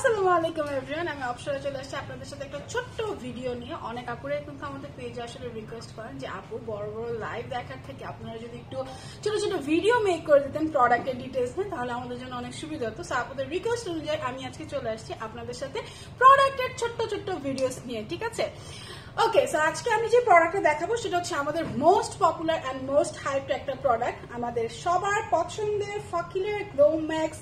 আসসালামু আলাইকুম এভরিওয়ান আমি অপসরে চলে আসছি আপনাদের সাথে একটা ছোট্ট ভিডিও নিয়ে। অনেক আপুরে কিন্তু আমাদের পেজে আসলে রিকোয়েস্ট করেন যে, আপু, বড় বড় লাইভ দেখার থেকে আপনারা যদি একটু ছোট ছোট ভিডিও মেক করে দিতেন প্রোডাক্টের ডিটেলস নিয়ে, তাহলে আমাদের জন্য অনেক সুবিধা হতো। সো আপনাদের রিকোয়েস্ট অনুযায়ী আমি আজকে চলে আসছি আপনাদের সাথে প্রোডাক্টের ছোট্ট ছোট্ট ভিডিওস নিয়ে, ঠিক আছে? ওকে সো আজকে আমি যে প্রোডাক্টটা দেখাবো, সেটা হচ্ছে আমাদের most popular and most hyped একটা প্রোডাক্ট আমাদের সবার পছন্দের ফকিলের glow max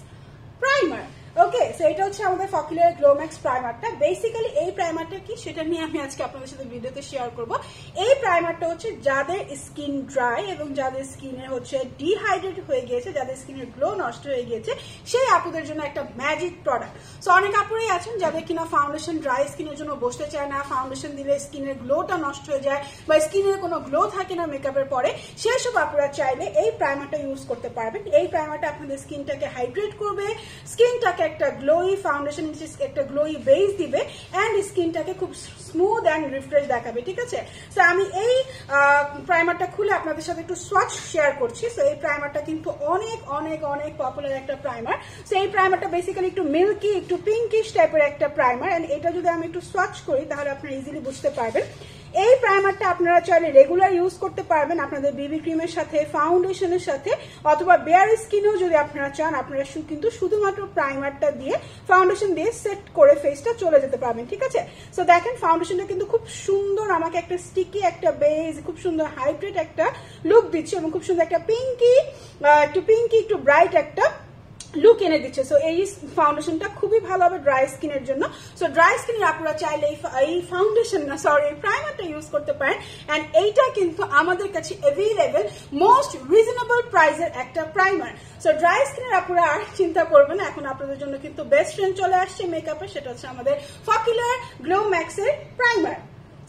primer okay so এটা হচ্ছে আমাদের ফকিলের গ্লোম্যাক্স প্রাইমারটা বেসিক্যালি এই প্রাইমারটা কি সেটা নিয়ে আমি আজকে আপনাদের সাথে ভিডিওতে শেয়ার করব। এই প্রাইমারটা হচ্ছে যাদের স্কিন ড্রাই এবং যাদের স্কিনে হচ্ছে ডিহাইড্রেট হয়ে গিয়েছে, যাদের স্কিনের গ্লো নষ্ট হয়ে গিয়েছে, সেই আপুদের জন্য একটা ম্যাজিক প্রোডাক্ট সো অনেক আপুরাই আছেন যাদের কিনা ফাউন্ডেশন ড্রাই স্কিনের জন্য বসতে চায় না ফাউন্ডেশন দিলে স্কিনের গ্লোটা নষ্ট হয়ে যায় বা স্কিনের কোনো গ্লো থাকে না মেকআপের পরে সেই সব আপুরা চাইলে এই প্রাইমারটা ইউজ করতে পারবেন। এই প্রাইমারটা আপনাদের স্কিনটাকে হাইড্রেট করবে স্কিনটাকে একটা গ্লোই ফাউন্ডেশন একটা গ্লোই বেস দিবে অ্যান্ড স্কিনটাকে খুব স্মুথ অ্যান্ড রিফ্রেশ দেখাবে, ঠিক আছে? সো আমি এই প্রাইমারটা খুলে আপনাদের সাথে একটু সোয়াচ শেয়ার করছি। সো এই প্রাইমারটা কিন্তু অনেক অনেক অনেক পপুলার একটা প্রাইমার সো এই প্রাইমারটা বেসিক্যালি একটু মিল্কি একটু পিঙ্কিশ টাইপের একটা প্রাইমার অ্যান্ড এটা যদি আমি একটু সোয়াচ করি, তাহলে আপনারা ইজিলি বুঝতে পারবেন। এই প্রাইমারটা আপনারা চাইলে রেগুলার ইউজ করতে পারবেন আপনাদের বিবি ক্রিমের সাথে ফাউন্ডেশনের সাথে, অথবা বেয়ার স্কিনেও যদি আপনারা চান, আপনারা কিন্তু শুধুমাত্র প্রাইমারটা দিয়ে ফাউন্ডেশন দিয়ে সেট করে ফেসটা চলে যেতে পারবেন, ঠিক আছে? সো দেখেন ফাউন্ডেশনটা কিন্তু খুব সুন্দর, আমাকে একটা স্টিকি একটা বেজ খুব সুন্দর হাইব্রিড একটা লুক দিচ্ছে এবং খুব সুন্দর একটা পিঙ্কি একটু পিঙ্কি একটু ব্রাইট একটা লুক এনে দিচ্ছে। সো এই ফাউন্ডেশনটা খুবই ভালো হবে ড্রাই স্কিনের জন্য। সো ড্রাই স্কিনের আপনারা চাইলে এই ফাউন্ডেশন না সরি এই প্রাইমারটা ইউজ করতে পারেন। অ্যান্ড এইটা কিন্তু আমাদের কাছে অ্যাভেলেবেল মোস্ট রিজনেবল প্রাইসের একটা প্রাইমার সো ড্রাই স্কিনের আপনারা আর চিন্তা করবেন এখন আপনাদের জন্য কিন্তু বেস্ট ফ্রেন্ড চলে আসছে মেকআপে সেটা হচ্ছে আমাদের ফকিলার গ্লো ম্যাক্সের primer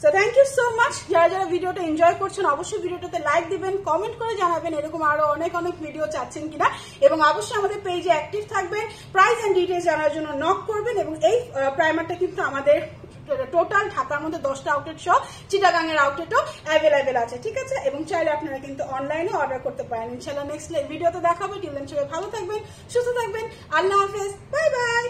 so thank you so much যারা যারা ভিডিওটা এনজয় করছেন, অবশ্যই ভিডিওটাতে লাইক দিবেন কমেন্ট করে জানাবেন, এরকম আরও অনেক অনেক ভিডিও চাচ্ছেন কিনা। এবং অবশ্যই আমাদের পেজে অ্যাক্টিভ থাকবেন প্রাইস অ্যান্ড ডিটেলস জানার জন্য নক করবেন এবং এই প্রাইমারটা কিন্তু আমাদের টোটাল ঢাকার মধ্যে দশটা আউটলেট সহ চিটাগাং এর আউটলেটও অ্যাভেলেবেল আছে, ঠিক আছে? এবং চাইলে আপনারা কিন্তু অনলাইনে অর্ডার করতে পারেন। ইনশাল্লাহ নেক্সট ভিডিওতে দেখাবো। টিলেন সবাই ভালো থাকবেন, সুস্থ থাকবেন। আল্লাহ হাফেজ। Bye bye